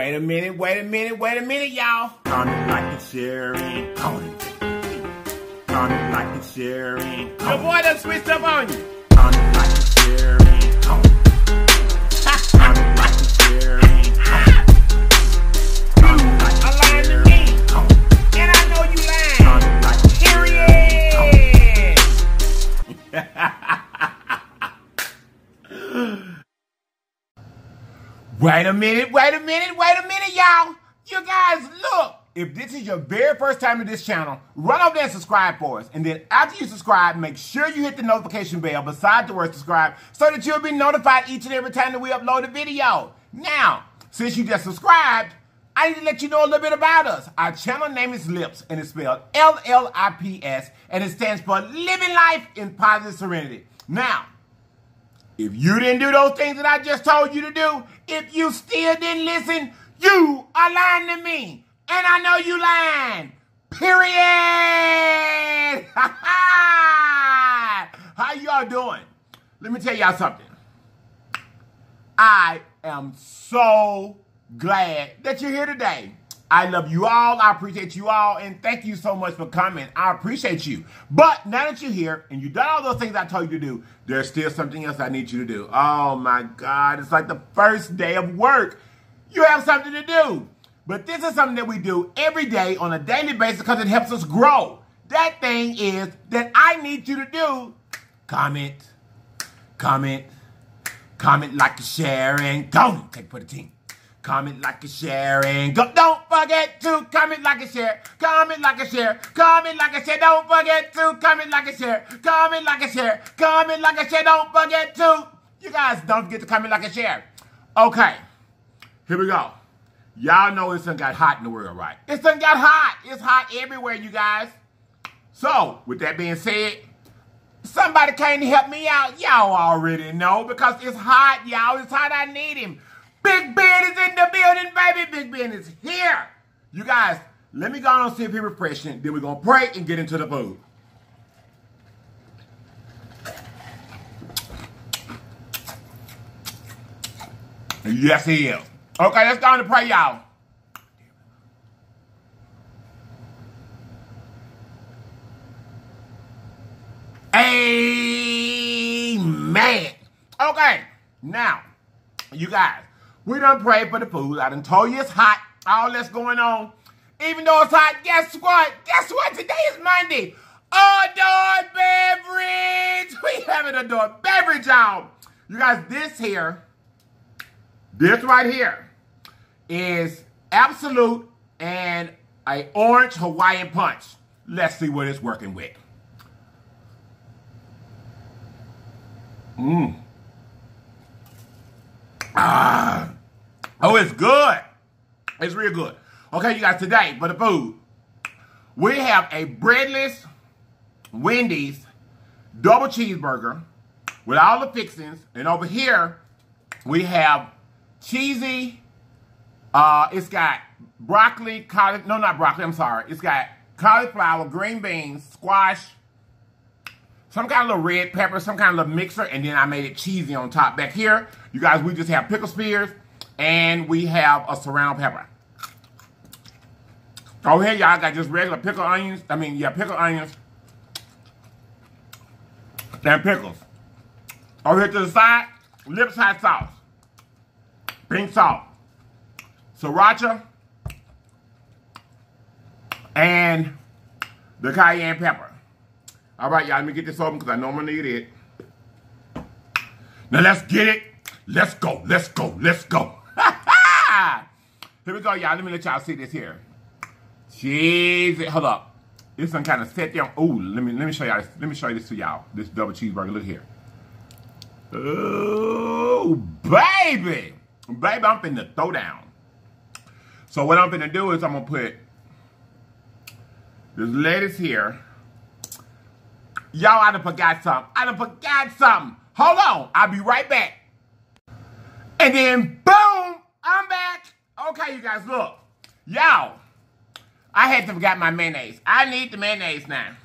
Wait a minute, wait a minute, wait a minute, y'all. Comment, like, share, and comment. Comment, like, share, and Your boy done switched up on you. Comment, like, share, and comment. Comment, like, and share, and comment. Comment, like, A and line to share, me. and comment. And I know you lying. Comment, like, and share, and comment. Period. Wait a minute, wait a minute, wait a minute, y'all. You guys, look. If this is your very first time to this channel, run over there and subscribe for us. And then after you subscribe, make sure you hit the notification bell beside the word subscribe so that you'll be notified each and every time that we upload a video. Now, since you just subscribed, I need to let you know a little bit about us. Our channel name is LLIPS, and it's spelled L-L-I-P-S, and it stands for Living Life in Positive Serenity. Now, if you didn't do those things that I just told you to do, if you still didn't listen, you are lying to me. And I know you lying. Period. How y'all doing? Let me tell y'all something. I am so glad that you're here today. I love you all. I appreciate you all. And thank you so much for coming. I appreciate you. But now that you're here and you've done all those things I told you to do, there's still something else I need you to do. Oh my God. It's like the first day of work. You have something to do. But this is something that we do every day on a daily basis because it helps us grow. That thing is that I need you to do comment, comment, comment, like, share, and go. Take for the team. Comment, like, and share, and go. Don't forget to comment, like, and share. Comment, like, and share. Comment, like, and share. Don't forget to comment, like, and share. Comment, like, and share. Comment, like, and share. Don't forget to. You guys don't forget to comment, like, and share. Okay. Here we go. Y'all know it's done got hot in the world, right? It's done got hot. It's hot everywhere, you guys. So, with that being said, somebody came to help me out. Y'all already know because it's hot, y'all. It's hot. I need him. Big Ben is in the building, baby. Big Ben is here. You guys, let me go on and see if he's refreshing. Then we're going to pray and get into the food. Yes, he is. Okay, let's go on and pray, y'all. Amen. Okay, now, you guys, we done prayed for the food. I done told you it's hot. All that's going on. Even though it's hot, guess what? Guess what? Today is Monday. Adult beverage. We have an adult beverage, y'all. You guys, this here, this right here, is Absolut and a orange Hawaiian punch. Let's see what it's working with. Mmm. Ah. Oh, it's good. It's real good. Okay, you guys, today for the food, we have a breadless Wendy's double cheeseburger with all the fixings. And over here, we have cheesy, uh, it's got broccoli, cauli- no, not broccoli, I'm sorry. It's got cauliflower, green beans, squash, some kind of little red pepper, some kind of little mixer, and then I made it cheesy on top. Back here, you guys, we just have pickle spears, and we have a serrano pepper. Over here, y'all got just regular pickle onions. I mean, yeah, pickle onions and pickles. Over here to the side, LLIPS hot sauce, pink salt, sriracha, and the cayenne pepper. All right, y'all, let me get this open because I know I'm going to need it. Now, let's get it. Let's go. Let's go. Let's go. Here we go, y'all. Let me let y'all see this here. Jeez. Hold up. This one kind of set down. Oh, let me let me show y'all. Let me show you this to y'all. This double cheeseburger. Look here. Oh, baby. Baby, I'm finna throw down. So what I'm finna do is I'm gonna put this lettuce here. Y'all, I done forgot something. I done forgot something. Hold on. I'll be right back. And then, boom, I'm back. Okay, you guys, look. Y'all, I had to forget my mayonnaise. I need the mayonnaise now.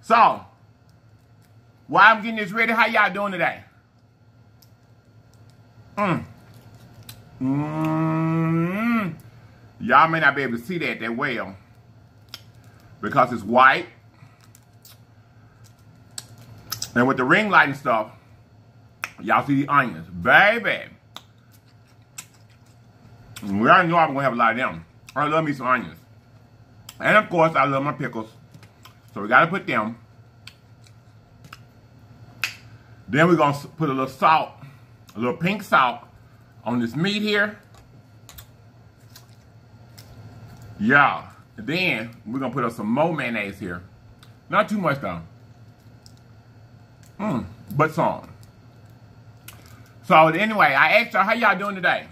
So, while I'm getting this ready, how y'all doing today? Mmm. Mmm. Y'all may not be able to see that that well because it's white. And with the ring light and stuff, y'all see the onions. Baby. We already know I'm to have a lot of them. I love me some onions. And of course, I love my pickles. So we got to put them. Then we're to put a little salt, a little pink salt on this meat here. Yeah. Then we're to put up some more mayonnaise here. Not too much though. Mmm, but some. So anyway, I asked y'all, how y'all doing today?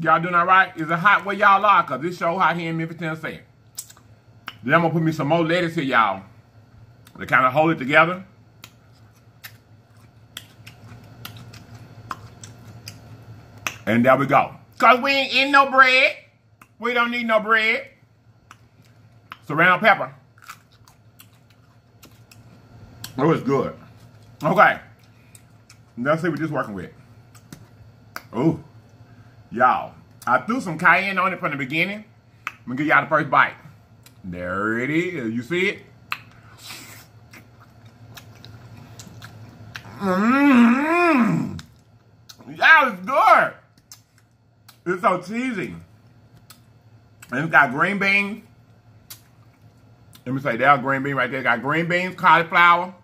Y'all doing all right? Is it hot where y'all are? Because this show hot here in Memphis, Tennessee. Then I'm going to put me some more lettuce here, y'all. To kind of hold it together. And there we go. Because we ain't in no bread. We don't need no bread. Serrano pepper. Oh, it's good. Okay. Let's see what this working with. Oh, y'all. I threw some cayenne on it from the beginning. I'm gonna give y'all the first bite. There it is. You see it? Mmm. Y'all, it's good. It's so cheesy. And it's got green beans. Let me say that green bean right there. It's got green beans, cauliflower.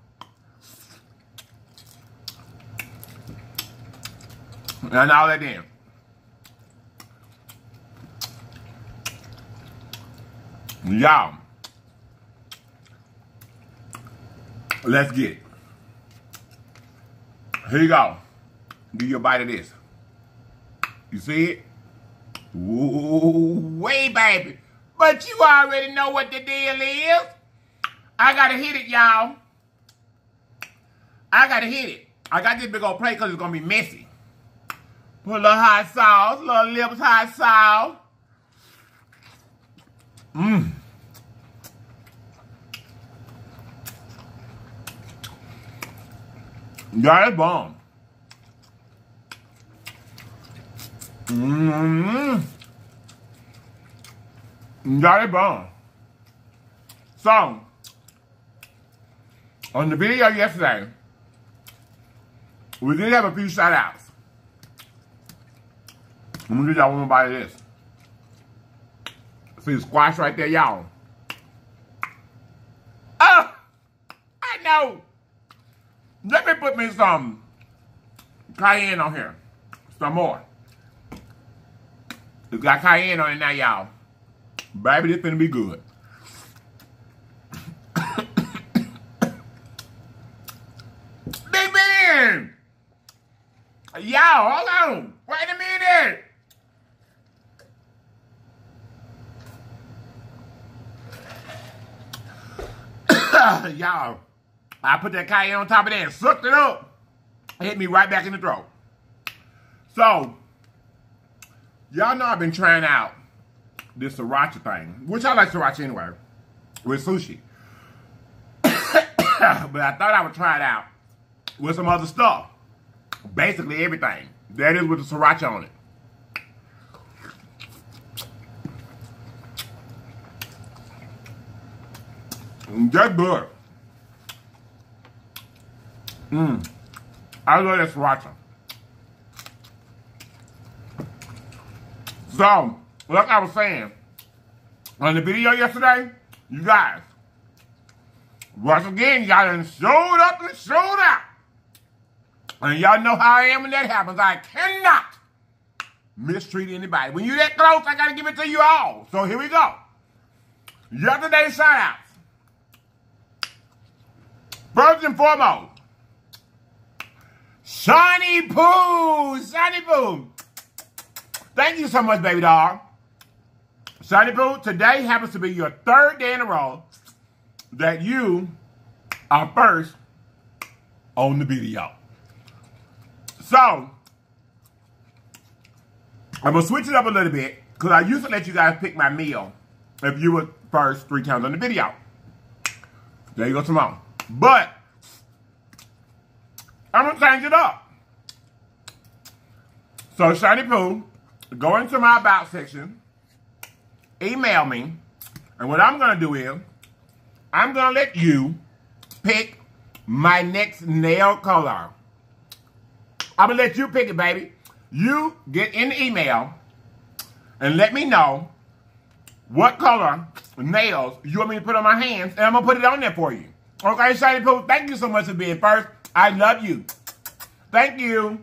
And all that in. Y'all. Let's get. Here you go. Give you a bite of this. You see it? Ooh, way baby. But you already know what the deal is. I gotta hit it, y'all. I gotta hit it. I got this big old plate because it's gonna be messy. Put a little hot sauce, little LLIPS hot sauce. Mmm. Yeah, it's bomb. Mmm. Yeah, it's bomb. So, on the video yesterday, we did have a few shout outs. I'm gonna give y'all one bite of this. See the squash right there, y'all. Oh, I know. Let me put me some cayenne on here. Some more. It's got cayenne on it now, y'all. Baby, this finna be good. Big Ben! Y'all, hold on. Wait a minute. Y'all, I put that cayenne on top of that and sucked it up. It hit me right back in the throat. So, y'all know I've been trying out this sriracha thing, which I like sriracha anyway, with sushi. but I thought I would try it out with some other stuff. Basically everything. That is with the sriracha on it. That's good. Mmm. I love that sriracha. So, like I was saying, on the video yesterday, you guys, once again, y'all done showed up and showed out. And y'all know how I am when that happens. I cannot mistreat anybody. When you that close, I gotta give it to you all. So here we go. Yesterday's shout outs. First and foremost, Seanny Pooh, Seanny Pooh. Thank you so much, baby doll. Seanny Pooh, today happens to be your third day in a row that you are first on the video. So, I'm going to switch it up a little bit because I used to let you guys pick my meal if you were first three times on the video. There you go, Simone. But, I'm to change it up. So, Shiny Poo, go into my about section email me. And what I'm to do is, I'm to let you pick my next nail color. I'm to let you pick it, baby. You get in the email and let me know what color nails you want me to put on my hands, and I'm to put it on there for you. Okay, Shiny Poo, thank you so much for being first. I love you. Thank you.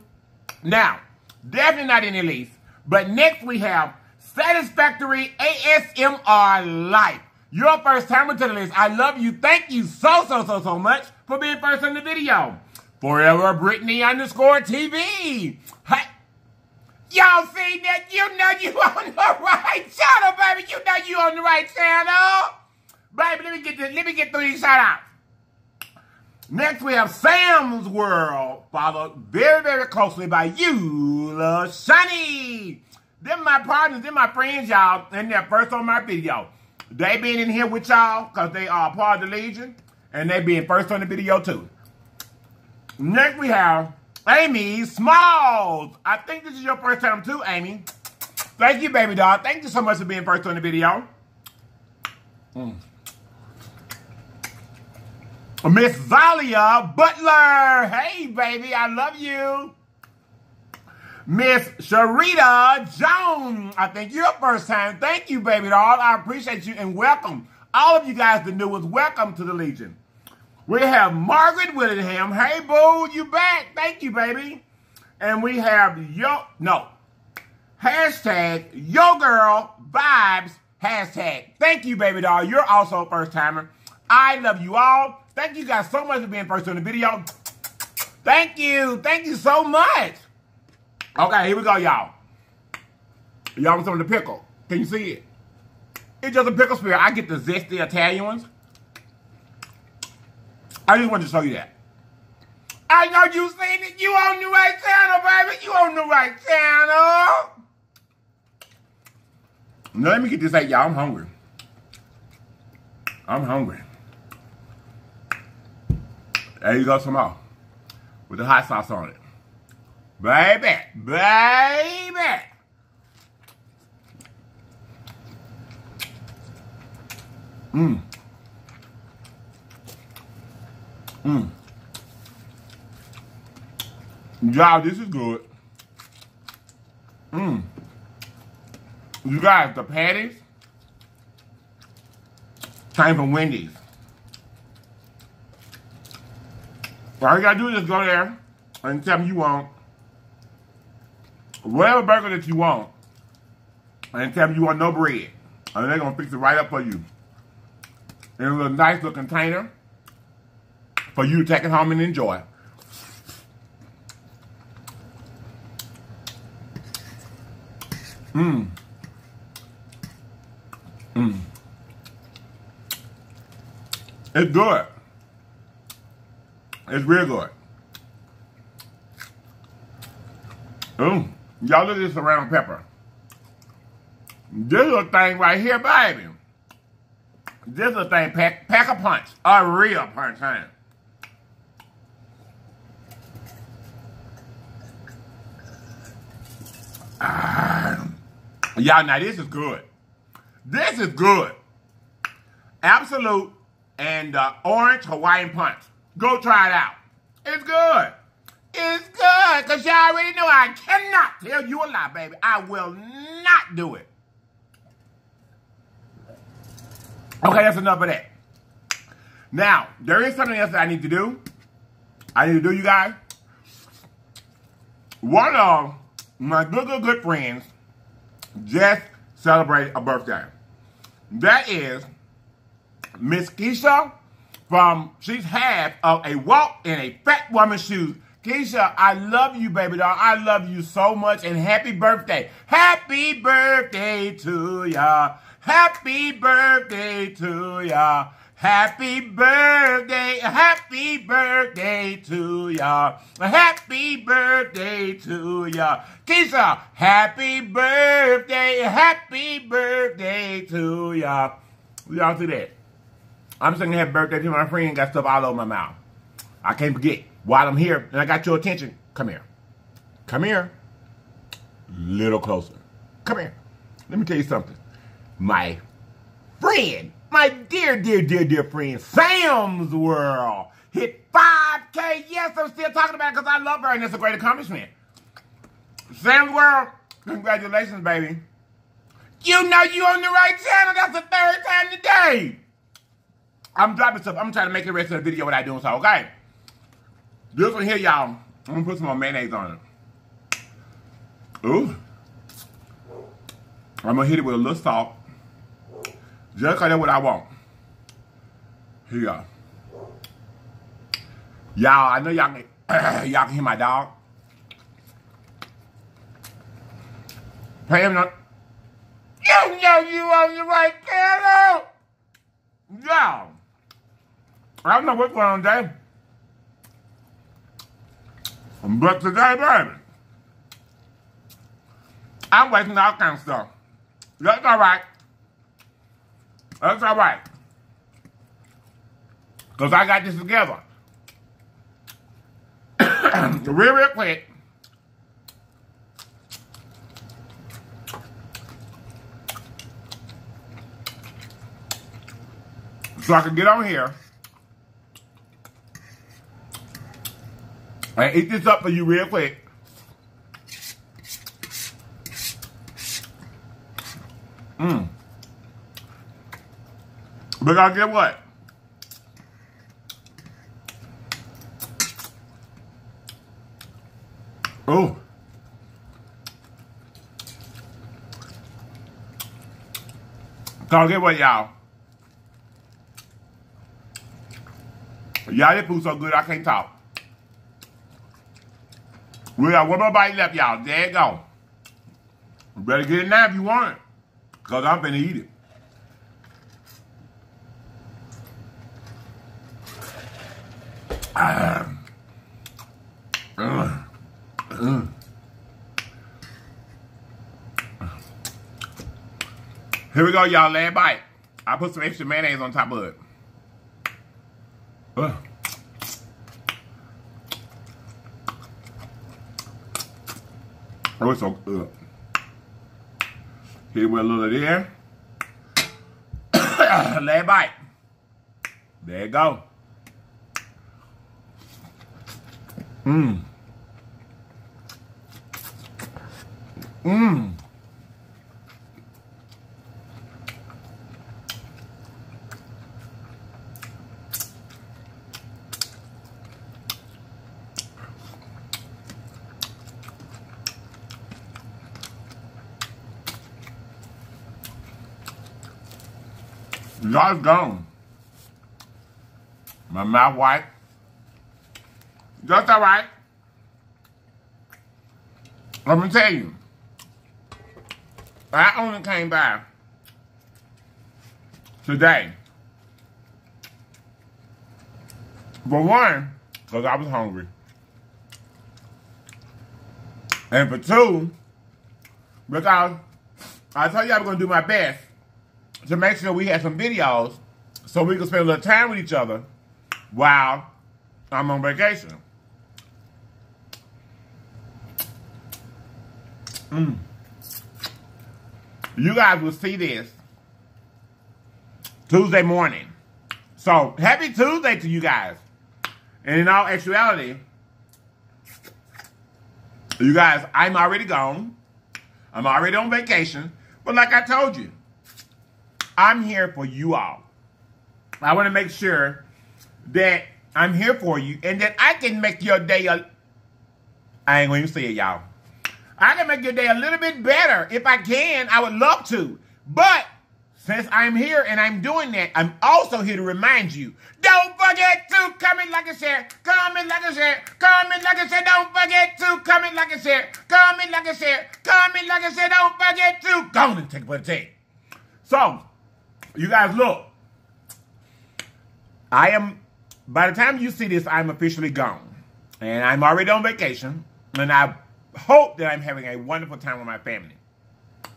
Now, definitely not any least, but next we have Satisfactory ASMR Life. Your first timer to the list. I love you. Thank you so, so, so, so much for being first on the video. Forever Britney underscore TV. Hey. Y'all see that? You know you on the right channel, baby. You know you on the right channel. Baby, let me get this, let me get through these shout outs. Next, we have Sam's World, followed very, very closely by ULove Chani. Them my partners, them my friends, y'all, and they're first on my video. They been in here with y'all because they are part of the Legion, and they being first on the video too. Next, we have Amy Smalls. I think this is your first time too, Amy. Thank you, baby doll. Thank you so much for being first on the video. Mm. Miss Zalia Butler. Hey, baby, I love you. Miss Sherita Jones. I think you're a first time. Thank you, baby doll. I appreciate you and welcome. All of you guys, the new ones, welcome to the Legion. We have Margaret Willingham. Hey, boo, you back. Thank you, baby. And we have yo, no, hashtag yo girl vibes hashtag. Thank you, baby doll. You're also a first timer. I love you all. Thank you guys so much for being first on the video. Thank you. Thank you so much. Okay, here we go, y'all. Y'all some of the pickle. Can you see it? It's just a pickle spear. I get the zesty Italian ones. I just wanted to show you that. I know you seen it. You on the right channel, baby. You on the right channel. Now let me get this out, y'all. I'm hungry. I'm hungry. There you go, some more. With the hot sauce on it. Baby, baby. Mmm. Mmm. Y'all, this is good. Mmm. You guys, the patties came from Wendy's. All you gotta do is go there and tell them you want whatever burger that you want and tell them you want no bread. And they're gonna fix it right up for you. In a little nice little container for you to take it home and enjoy. Mmm. Mmm. It's good. It's real good. Mmm. Y'all look at this round pepper. This little thing right here, baby. This little thing pack, pack a punch. A real punch, huh? Ah. Y'all, now this is good. This is good. Absolut and uh, orange Hawaiian punch. Go try it out. It's good. It's good. Because y'all already know I cannot tell you a lie, baby. I will not do it. Okay, that's enough of that. Now, there is something else that I need to do. I need to do, you guys. One of my good, good, good friends just celebrated a birthday. That is Miss Keisha from, she's half of a walk in a fat woman's shoes. Keisha, I love you, baby doll. I love you so much and happy birthday. Happy birthday to ya. Happy birthday to ya. Happy birthday, happy birthday to ya. Happy birthday to ya. Keisha, happy birthday, happy birthday to ya. Y'all see that? I'm singing happy birthday to my friend, got stuff all over my mouth. I can't forget. While I'm here and I got your attention, come here. Come here. Little closer. Come here. Let me tell you something. my friend, my dear, dear, dear, dear friend, Sam's World hit 5K. Yes, I'm still talking about it because I love her and it's a great accomplishment. Sam's World, congratulations, baby. You know you on the right channel. That's the third time today. I'm dropping stuff. I'm trying to make the rest of the video without doing. So, okay. This one here, y'all. I'm gonna put some more mayonnaise on it. Ooh. I'm gonna hit it with a little salt. Just cause that's what I want. Here go. Y'all, I know y'all can, y'all can hear my dog. Pay him not. You know you on the right channel. Y'all. I don't know what's going on today. But today, baby, I'm wasting all kind of stuff. That's all right. That's all right. Because I got this together. real, real quick. So I can get on here and eat this up for you real quick. Mmm. But I get what? Oh. So get what, y'all? Y'all, this food so good I can't talk. We got one more bite left, y'all. There you go. You better get it now if you want it. Because I'm going to eat it. Here we go, y'all. Last bite. I put some extra mayonnaise on top of it. Oh, it's so good. Uh. Here with a little of there. Last bite. There you go. Mmm. Mmm. Y'all gone. My mouth white. That's all right. Let me tell you. I only came by today. For one, because I was hungry. And for two, because I told you I was going to do my best to make sure we had some videos so we could spend a little time with each other while I'm on vacation. Mm. You guys will see this Tuesday morning. So, happy Tuesday to you guys. And in all actuality, you guys, I'm already gone. I'm already on vacation. But like I told you, I'm here for you all. I want to make sure that I'm here for you and that I can make your day a... I ain't going to say it, y'all. I can make your day a little bit better. If I can, I would love to. But since I'm here and I'm doing that, I'm also here to remind you, don't forget to comment, like, and share. Comment, like, and share. Comment, like, and share. Don't forget to comment, like, and share. Comment, like, and share. Comment, like, and share. Don't forget to go and take a take. So, you guys look. I am, by the time you see this, I'm officially gone. And I'm already on vacation. And I hope that I'm having a wonderful time with my family.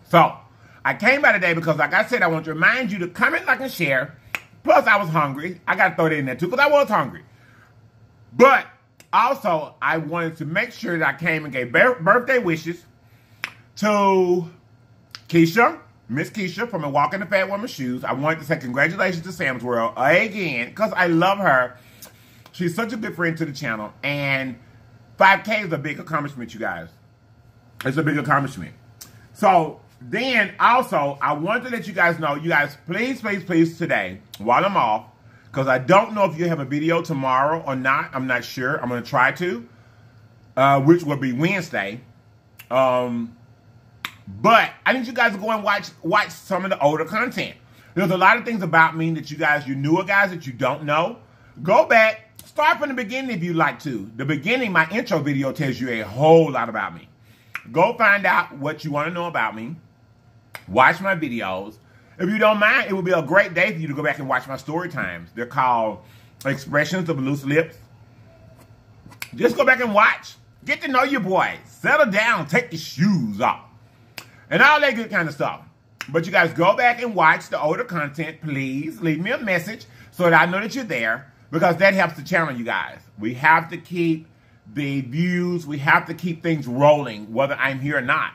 So, I came by today because, like I said, I want to remind you to comment, like, and share. Plus, I was hungry. I got to throw that in there, too, because I was hungry. But, also, I wanted to make sure that I came and gave birthday wishes to Keisha, Miss Keisha from A Walking in the Fat Woman's Shoes. I wanted to say congratulations to Sam's World again because I love her. She's such a good friend to the channel. And 5K is a big accomplishment, you guys. It's a big accomplishment. So then also, I want to let you guys know, you guys, please, please, please today, while I'm off, because I don't know if you have a video tomorrow or not. I'm not sure. I'm going to try to, uh, which will be Wednesday. Um, but I need you guys to go and watch watch some of the older content. There's a lot of things about me that you guys, you newer guys that you don't know. Go back, start from the beginning if you like to. The beginning, my intro video tells you a whole lot about me. Go find out what you want to know about me. Watch my videos. If you don't mind, it would be a great day for you to go back and watch my story times. They're called Expressions of Loose Lips. Just go back and watch. Get to know your boy. Settle down. Take your shoes off. And all that good kind of stuff. But you guys go back and watch the older content, please. Leave me a message so that I know that you're there because that helps the channel, you guys. We have to keep the views. We have to keep things rolling, whether I'm here or not.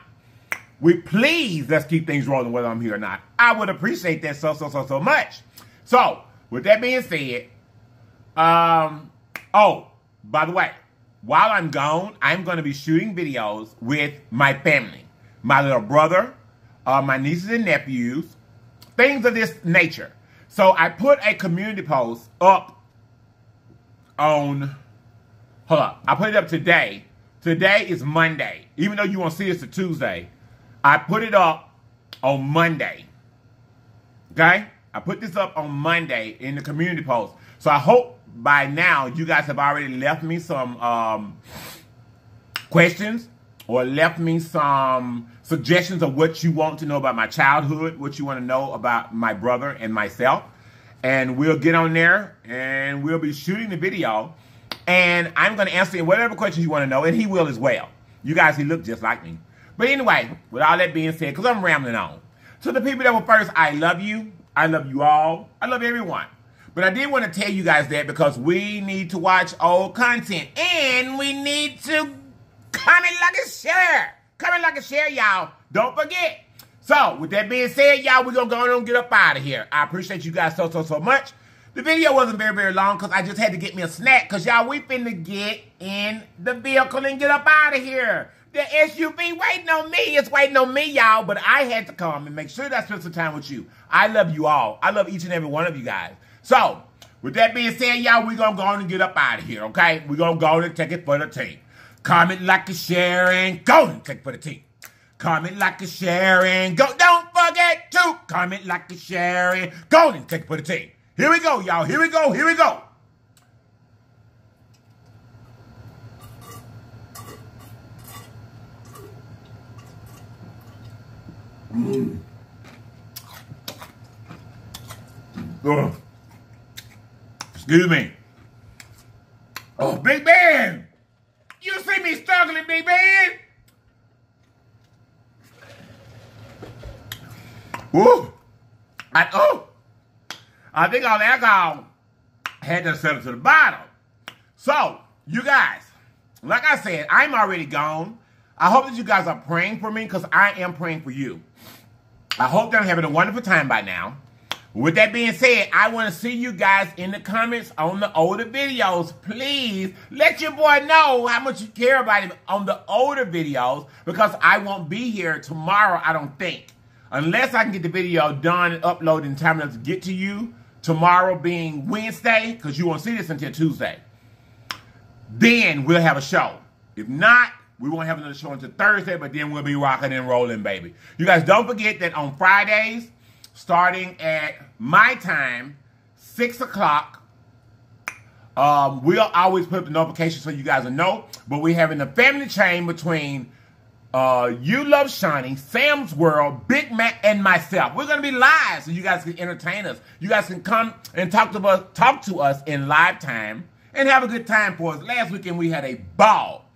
We please let's keep things rolling, whether I'm here or not. I would appreciate that so so so so much. So with that being said, um, oh by the way, while I'm gone, I'm going to be shooting videos with my family, my little brother, uh, my nieces and nephews, things of this nature. So I put a community post up on Hold up. I put it up today. Today is Monday. Even though you won't see it's a Tuesday, I put it up on Monday. Okay? I put this up on Monday in the community post. So I hope by now you guys have already left me some um, questions or left me some suggestions of what you want to know about my childhood, what you want to know about my brother and myself. And we'll get on there and we'll be shooting the video and I'm going to answer whatever questions you want to know, and he will as well. You guys, he look just like me. But anyway, with all that being said, because I'm rambling on. To the people that were first, I love you. I love you all. I love everyone. But I did want to tell you guys that because we need to watch old content. And we need to comment, like, and share. Comment, like, and share, y'all. Don't forget. So, with that being said, y'all, we're going to go on and get up out of here. I appreciate you guys so, so, so much. The video wasn't very, very long because I just had to get me a snack because y'all, we finna get in the vehicle and get up out of here. The SUV waiting on me. It's waiting on me, y'all. But I had to come and make sure that I spent some time with you. I love you all. I love each and every one of you guys. So, with that being said, y'all, we're going to go on and get up out of here, okay? We're going to go and take it for the team. Comment, like, and share, and go and it for the team. Comment, like, and share, and go. Don't forget to comment, like, and share, and go and it for the team. Here we go, y'all. Here we go. Here we go. Mm. Excuse me. Oh, Big Ben! You see me struggling, Big Ben? Woo! I, oh! I think all the alcohol had to settle to the bottom. So, you guys, like I said, I'm already gone. I hope that you guys are praying for me because I am praying for you. I hope that I'm having a wonderful time by now. With that being said, I want to see you guys in the comments on the older videos. Please let your boy know how much you care about him on the older videos because I won't be here tomorrow, I don't think. Unless I can get the video done and uploaded in time enough to get to you tomorrow being Wednesday, because you won't see this until Tuesday, then we'll have a show. If not, we won't have another show until Thursday, but then we'll be rocking and rolling, baby. You guys don't forget that on Fridays, starting at my time, 6 o'clock, um, we'll always put up the notifications so you guys will know. But we're having a family chain between uh, You Love Shiny, Sam's World, Big Mac, and myself. We're gonna be live, so you guys can entertain us. You guys can come and talk to us, talk to us in live time, and have a good time for us. Last weekend we had a ball.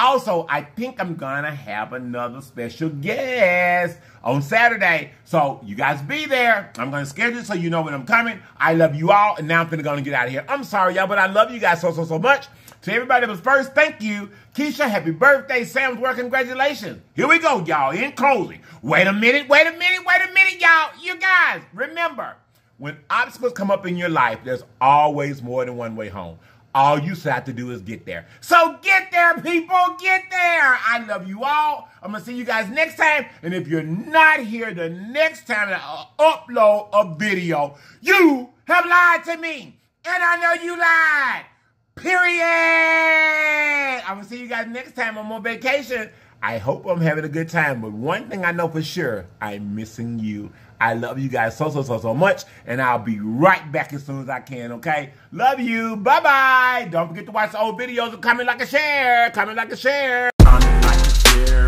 Also, I think I'm gonna have another special guest on Saturday. So you guys be there. I'm gonna schedule so you know when I'm coming. I love you all, and now I'm gonna get out of here. I'm sorry, y'all, but I love you guys so so so much. To everybody that was first, thank you. Keisha, happy birthday. Sam's work, congratulations. Here we go, y'all. In closing. Wait a minute, wait a minute, wait a minute, y'all. You guys, remember, when obstacles come up in your life, there's always more than one way home. All you have to do is get there. So get there, people. Get there. I love you all. I'm going to see you guys next time. And if you're not here the next time I upload a video, you have lied to me. And I know you lied. Period. I'm going to see you guys next time. I'm on vacation. I hope I'm having a good time. But one thing I know for sure, I'm missing you. I love you guys so, so, so, so much. And I'll be right back as soon as I can, okay? Love you. Bye bye. Don't forget to watch the old videos and comment, like, a share. Comment, like, a share. Comment, like, share.